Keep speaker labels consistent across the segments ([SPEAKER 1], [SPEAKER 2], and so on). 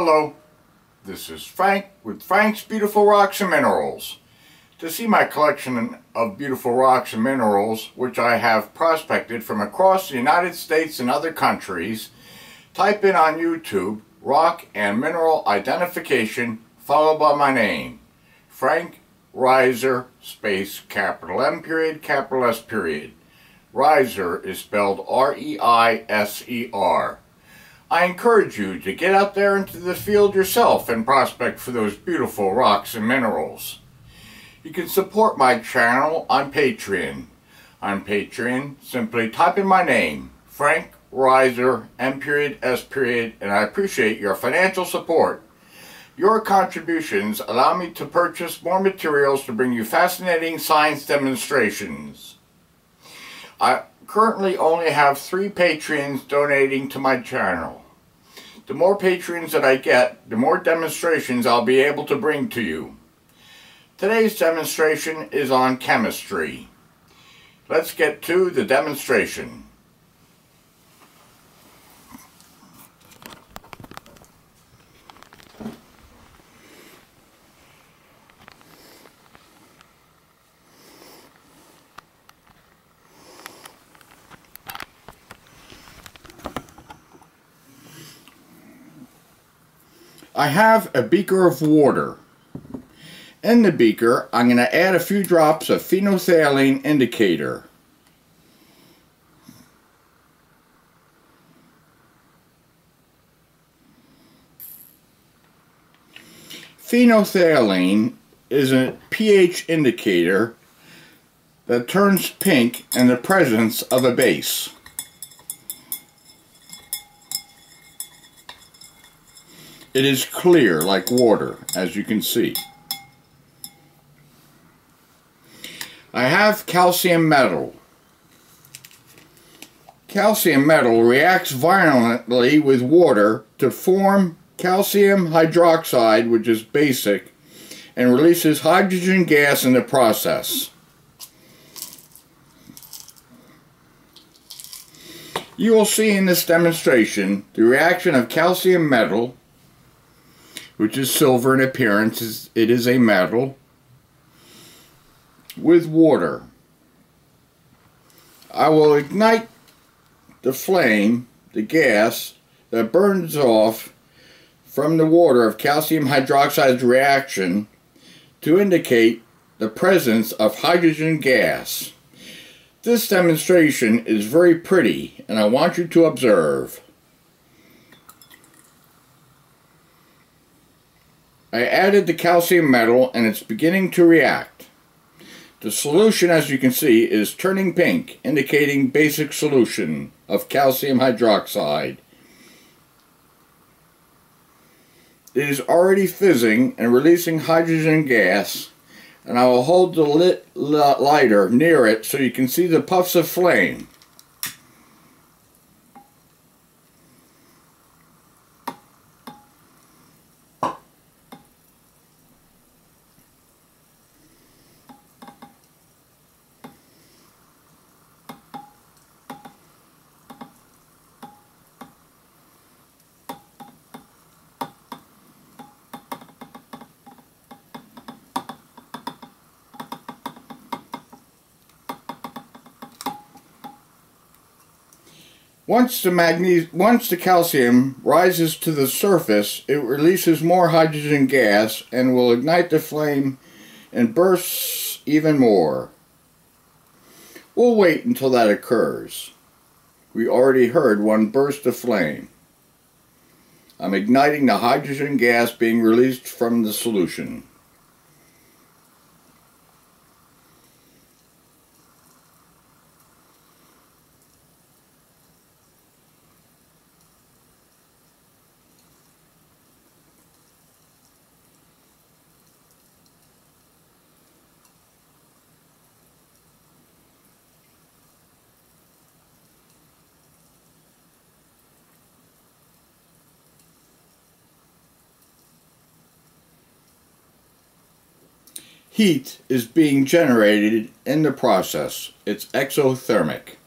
[SPEAKER 1] Hello, this is Frank with Frank's Beautiful Rocks and Minerals. To see my collection of beautiful rocks and minerals, which I have prospected from across the United States and other countries, type in on YouTube, Rock and Mineral Identification, followed by my name, Frank Reiser, space, capital M period, capital S period. Reiser is spelled R-E-I-S-E-R. I encourage you to get out there into the field yourself and prospect for those beautiful rocks and minerals. You can support my channel on Patreon. On Patreon, simply type in my name, Frank Reiser, M period, S period, and I appreciate your financial support. Your contributions allow me to purchase more materials to bring you fascinating science demonstrations. I currently only have three patrons donating to my channel. The more patrons that I get, the more demonstrations I'll be able to bring to you. Today's demonstration is on chemistry. Let's get to the demonstration. I have a beaker of water. In the beaker, I'm going to add a few drops of phenolphthalein indicator. Phenolphthalein is a pH indicator that turns pink in the presence of a base. It is clear like water, as you can see. I have calcium metal. Calcium metal reacts violently with water to form calcium hydroxide, which is basic, and releases hydrogen gas in the process. You will see in this demonstration the reaction of calcium metal which is silver in appearance. It is a metal with water. I will ignite the flame, the gas, that burns off from the water of calcium hydroxide's reaction to indicate the presence of hydrogen gas. This demonstration is very pretty and I want you to observe. I added the calcium metal and it's beginning to react. The solution, as you can see, is turning pink, indicating basic solution of calcium hydroxide. It is already fizzing and releasing hydrogen gas, and I will hold the lit lighter near it so you can see the puffs of flame. Once the magnesium, once the calcium rises to the surface, it releases more hydrogen gas and will ignite the flame and bursts even more. We'll wait until that occurs. We already heard one burst of flame. I'm igniting the hydrogen gas being released from the solution. Heat is being generated in the process. It's exothermic.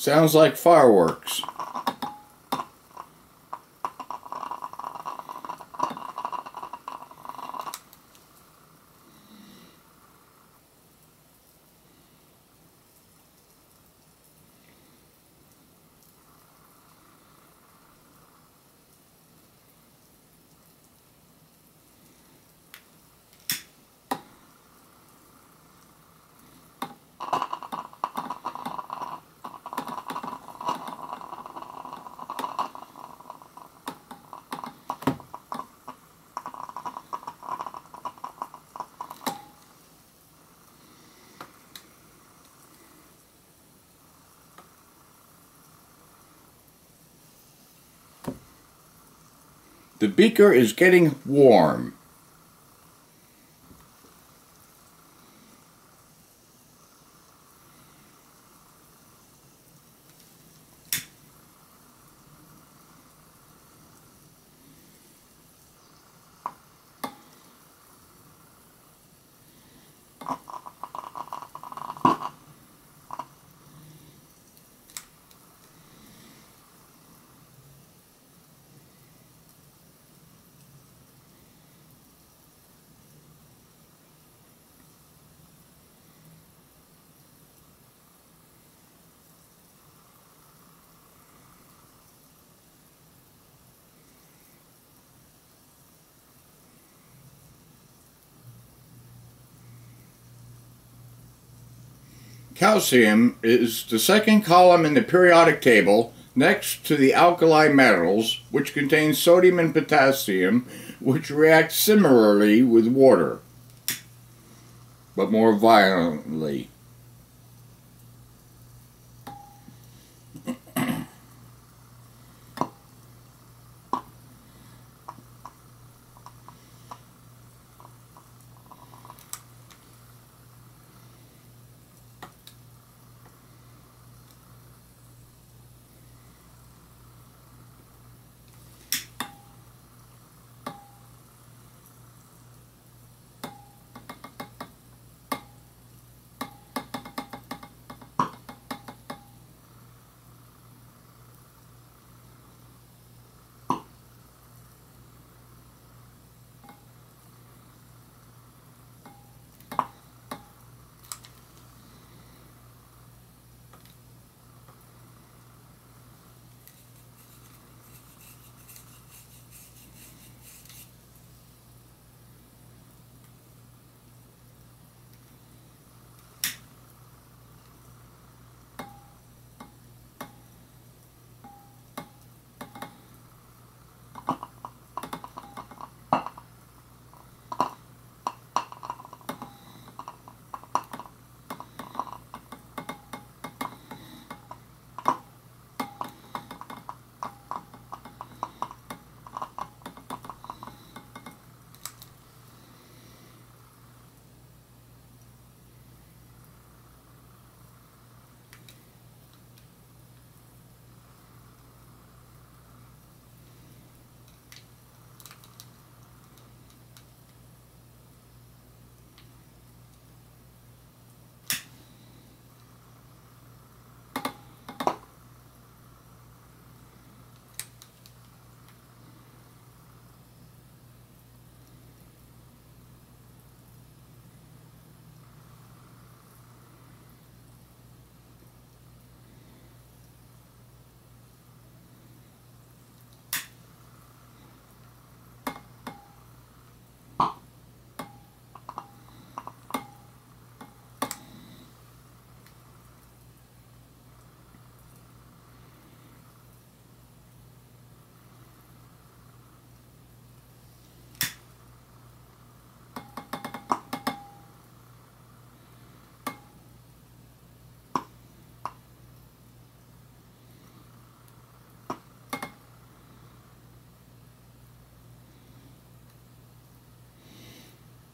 [SPEAKER 1] Sounds like fireworks. The beaker is getting warm. Calcium is the second column in the periodic table next to the alkali metals, which contain sodium and potassium, which react similarly with water, but more violently.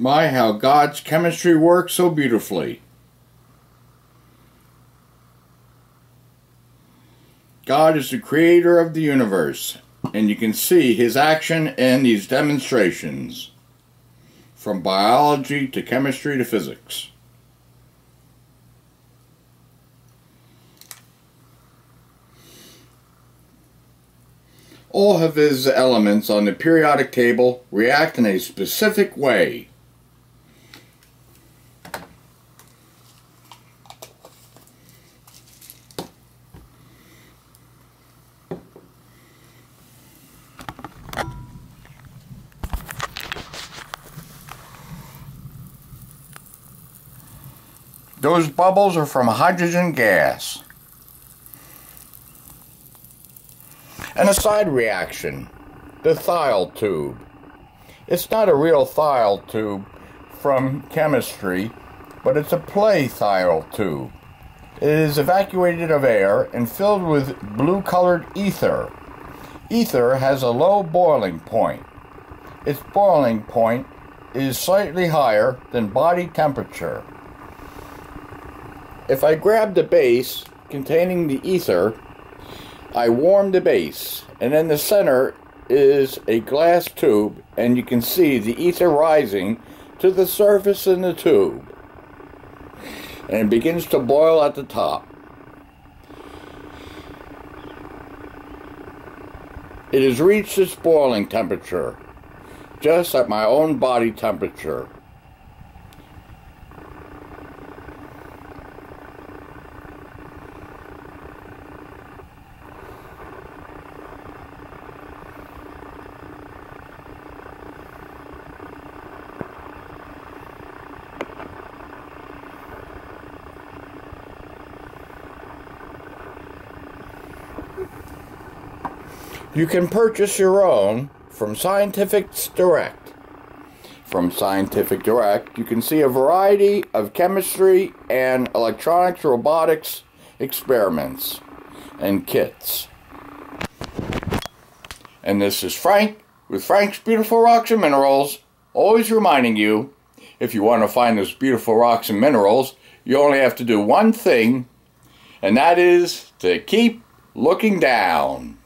[SPEAKER 1] My, how God's chemistry works so beautifully. God is the creator of the universe, and you can see his action in these demonstrations, from biology to chemistry to physics. All of his elements on the periodic table react in a specific way Those bubbles are from hydrogen gas. And a side reaction, the thiol tube. It's not a real thiol tube from chemistry, but it's a play thiol tube. It is evacuated of air and filled with blue colored ether. Ether has a low boiling point. Its boiling point is slightly higher than body temperature. If I grab the base containing the ether, I warm the base, and in the center is a glass tube, and you can see the ether rising to the surface in the tube. And it begins to boil at the top. It has reached its boiling temperature, just at my own body temperature. You can purchase your own from Scientific Direct. From Scientific Direct, you can see a variety of chemistry and electronics robotics experiments and kits. And this is Frank with Frank's Beautiful Rocks and Minerals, always reminding you if you want to find those beautiful rocks and minerals, you only have to do one thing, and that is to keep looking down.